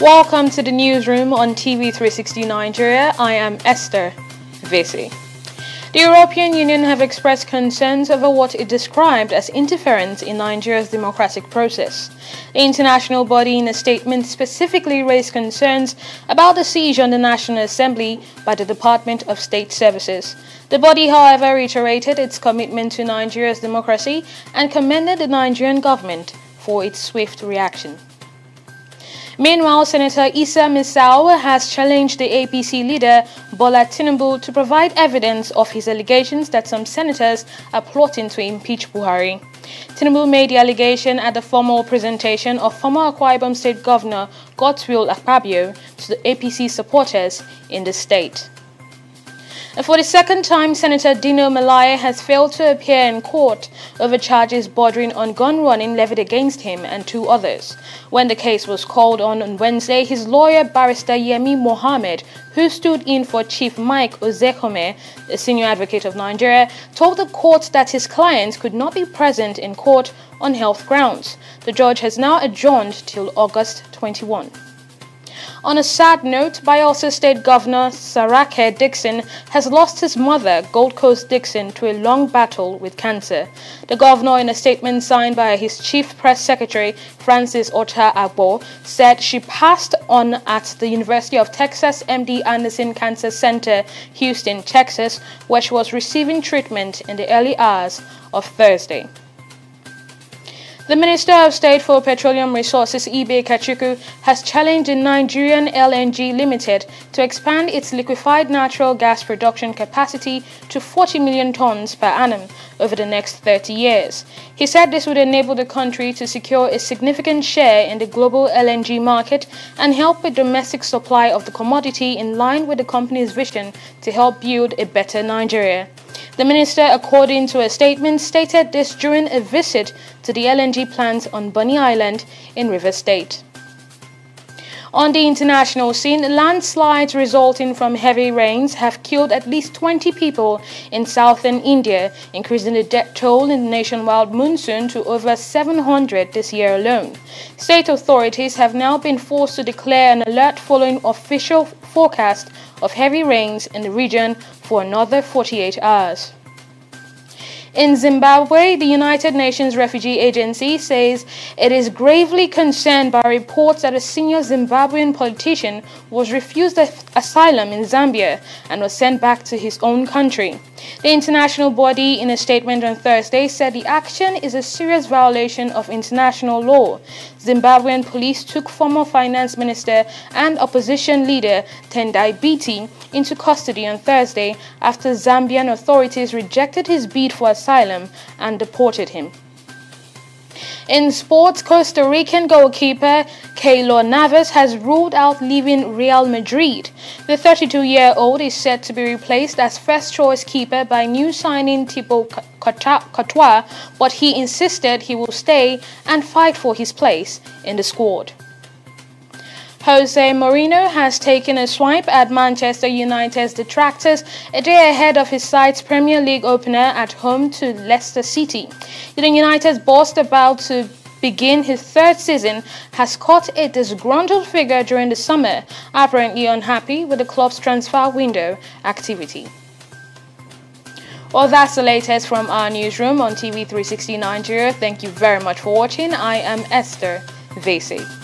Welcome to the newsroom on TV360 Nigeria. I am Esther Vesi. The European Union have expressed concerns over what it described as interference in Nigeria's democratic process. The international body in a statement specifically raised concerns about the siege on the National Assembly by the Department of State Services. The body, however, reiterated its commitment to Nigeria's democracy and commended the Nigerian government for its swift reaction. Meanwhile, Senator Issa Misau has challenged the APC leader Bola Tinubu to provide evidence of his allegations that some senators are plotting to impeach Buhari. Tinubu made the allegation at the formal presentation of former Akwa Ibom State Governor Godswill Akpabio to the APC supporters in the state. For the second time, Senator Dino Melaye has failed to appear in court over charges bordering on gun running levied against him and two others. When the case was called on on Wednesday, his lawyer, Barrister Yemi Mohammed, who stood in for Chief Mike Ozekome, a senior advocate of Nigeria, told the court that his client could not be present in court on health grounds. The judge has now adjourned till August 21. On a sad note, Bayelsa State Governor Seriake Dickson has lost his mother, Gold Coast Dickson, to a long battle with cancer. The governor, in a statement signed by his chief press secretary, Francis Ottah Agbo, said she passed on at the University of Texas MD Anderson Cancer Center, Houston, Texas, where she was receiving treatment in the early hours of Thursday. The Minister of State for Petroleum Resources, Ibe Kachikwu, has challenged the Nigerian LNG Limited to expand its liquefied natural gas production capacity to 40 million tons per annum over the next 30 years. He said this would enable the country to secure a significant share in the global LNG market and help with domestic supply of the commodity in line with the company's vision to help build a better Nigeria. The minister, according to a statement, stated this during a visit to the LNG plant on Bonny Island in River State. On the international scene, landslides resulting from heavy rains have killed at least 20 people in southern India, increasing the death toll in the nationwide monsoon to over 700 this year alone. State authorities have now been forced to declare an alert following official forecast of heavy rains in the region for another 48 hours. In Zimbabwe, the United Nations Refugee Agency says it is gravely concerned by reports that a senior Zimbabwean politician was refused asylum in Zambia and was sent back to his own country. The international body, in a statement on Thursday, said the action is a serious violation of international law. Zimbabwean police took former finance minister and opposition leader Tendai Biti into custody on Thursday after Zambian authorities rejected his bid for asylum and deported him. In sports, Costa Rican goalkeeper Keylor Navas has ruled out leaving Real Madrid. The 32-year-old is set to be replaced as first-choice keeper by new signing Thibaut Courtois, but he insisted he will stay and fight for his place in the squad. Jose Mourinho has taken a swipe at Manchester United's detractors a day ahead of his side's Premier League opener at home to Leicester City. The United's boss about to begin his third season has caught a disgruntled figure during the summer, apparently unhappy with the club's transfer window activity. Well, that's the latest from our newsroom on TV360 Nigeria. Thank you very much for watching. I am Esther Vesi.